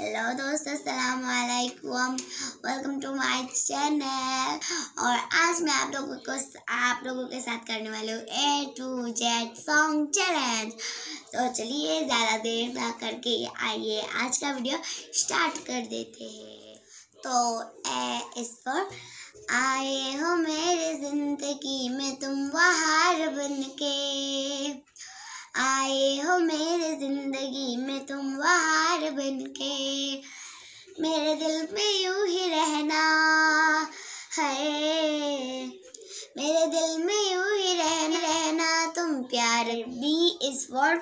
Hello दोस्तों, अस्सलाम वालेकुम वेलकम टू माय चैनल और आज मैं आप लोगों को आप लोगों के साथ करने वाली हूँ A to Z song challenge तो चलिए, ज़्यादा देर ना करके आइए, आज का वीडियो स्टार्ट कर देते हैं। तो ए इस पर आए हो मेरे ज़िंदगी में तुम बहार बन के आए हो मेरे ज़िंदगी में तुम बहार बन के मेरे दिल में यूँ ही रहना है। मेरे दिल में यूँ ही रहना रहना तुम प्यार बी इज़ फॉर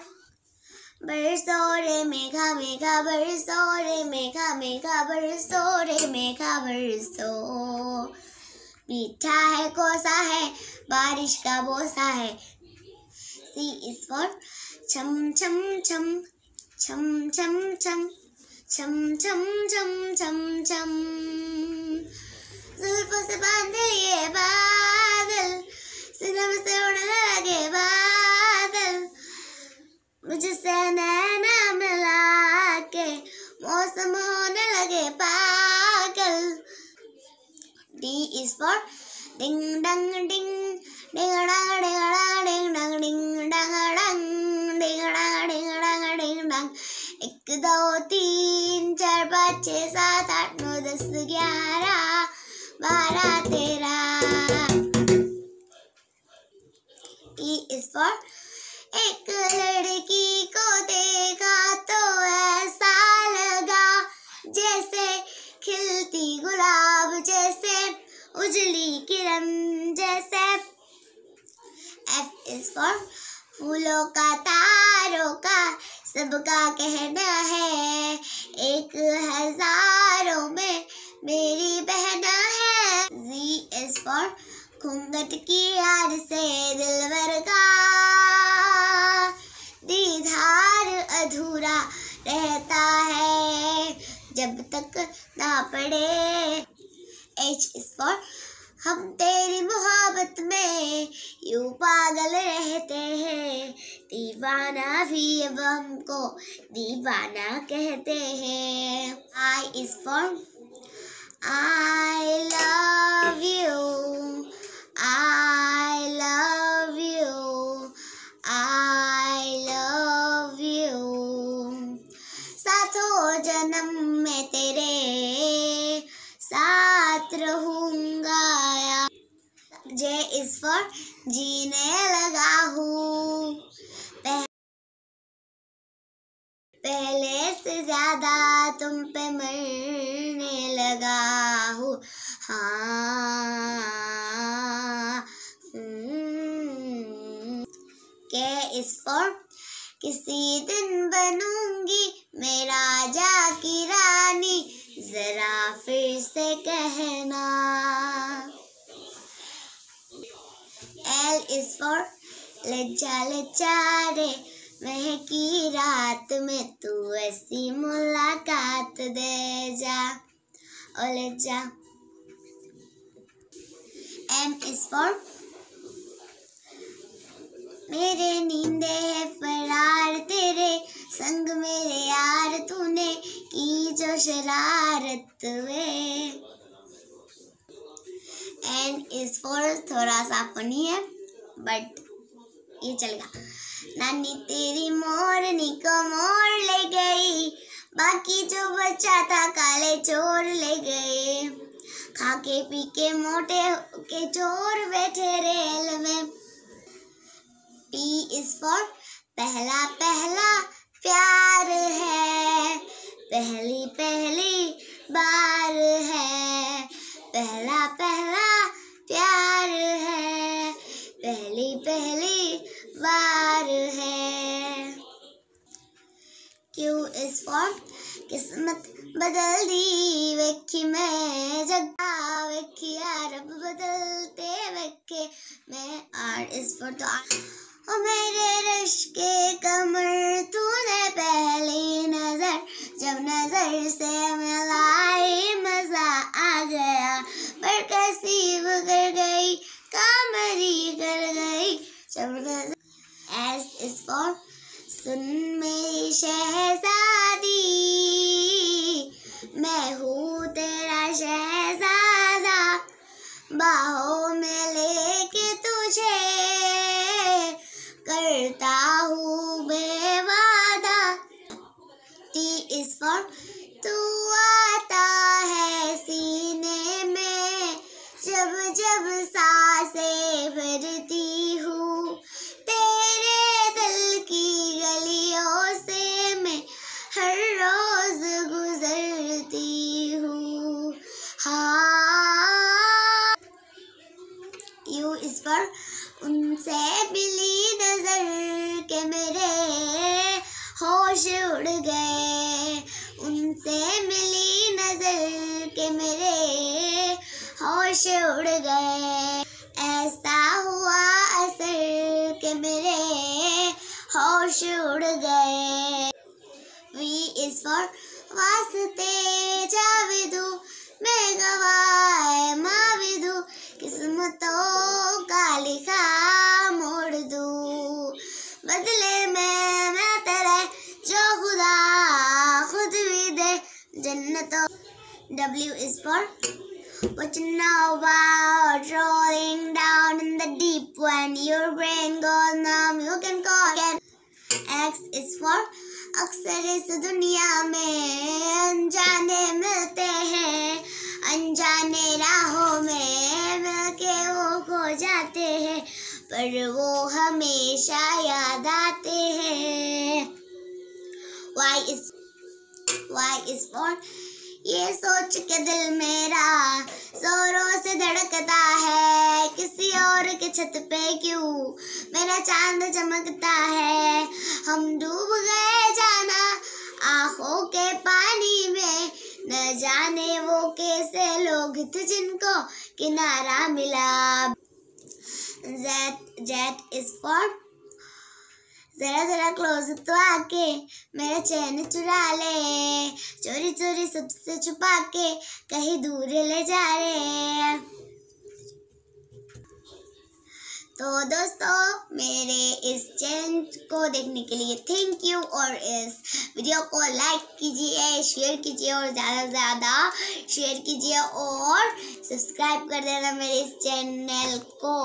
बरसो रे मेघा मेघा बरसो रे, मेघा मेघा बरसो रे, मेघा बरसो। मीठा है, कोसा है, बारिश का बोसा है। C is for chum chum chum chum chum chum chum chum chum जुल्फों से बांधे ये बादल सिनम से उड़ने लगे बादल मुझसे नैना मिला के मौसम होने लगे पागल is for ding dang ding ding dang ding dang ding dang ding dang दो, तीन, चार, पाँच, छः, सात, आठ, नौ, दस, ग्यारह, बारह, तेरह। E is for एक लड़की को देखा तो ऐसा लगा जैसे खिलती गुलाब, जैसे उजली किरण, जैसे। F is for फूलों का, तारों का सबका कहना है, एक हज़ारों में मेरी बहना है। Z is for घूंघट की याद से दिलवर का दीदार अधूरा रहता है जब तक ना पड़े। H is for हम तेरी मोहब्बत में यू पागल रहते हैं। दीवाना भी अब हमको दीवाना कहते हैं। I is for I love you I love you पहले से ज़्यादा तुम पे मरने लगा हूँ। हाँ। हम्म। के इस पर किसी दिन बनूँगी मैं राजा की रानी, जरा फिर से कहना। L is for लज्जा लज्जा रे महकी रात में तू ऐसी मुलाकात दे जा। ओ लज्जा M is for मेरे नींदे है फरार, तेरे संग मेरे यार तूने की जो शरारत वे। एंड इस फॉर थोड़ा सा फनी है बट ये चलेगा नानी तेरी मोरनी को मोर ले गई, बाकी जो बच्चा था काले चोर ले गए। खाके पी के मोटे के चोर बैठे रेल में। पी is for पहला पहला प्यार है, पहली पहली पहली बार है। Q is for किस्मत बदल दी? वेखी मैं जगा वेखी अरब बदलते, वेखे मैं आर इस for तो ओ मेरे रश के कमर, तूने पहली नज़र, जब नज़र से मिलाई Shahrazad S is for Sun mein इस पर उनसे मिली नज़र के मेरे होश उड़ गए। उनसे मिली नज़र के मेरे होश उड़ गए। ऐसा हुआ असर के मेरे होश उड़ गए। वी इज़ फॉर वास्ते जाविदू, मैं गवाए माविदू, किस्मतों लिखा मोड़ दू बदले में मैं तेरे जो खुदा खुद भी दे जन्नतों W is for what you know about rolling down in the deep when your brain goes numb you can call again X is for अक्सर इस दुनिया में अनजाने मिलते हैं अनजाने राहों में मिलके जाते हैं, पर वो हमेशा याद आते हैं। For ये सोच के दिल मेरा जोरों से धड़कता है। किसी और के छत पे क्यों मेरा चाँद चमकता है? हम डूब गए जाना आँखों के पानी में। न जाने वो कैसे लोग थे जिनको किनारा मिला। जेट जेट इज़ फॉर जरा जरा क्लोज तो आके मेरा चैन चुरा ले चोरी चोरी सबसे छुपा के कहीं दूर ले जा रहे तो दोस्तों, मेरे इस चैनल को देखने के लिए थैंक यू और इस वीडियो को लाइक कीजिए शेयर कीजिए और ज़्यादा से ज़्यादा शेयर कीजिए और सब्सक्राइब कर देना मेरे इस चैनल को।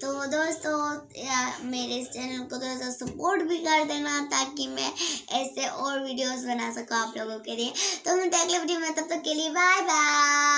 तो दोस्तों मेरे इस चैनल को थोड़ा सा सपोर्ट भी कर देना ताकि मैं ऐसे और वीडियोस बना सकूँ आप लोगों के लिए तो मिलते अगले वीडियो में तब तक के लिए बाय बाय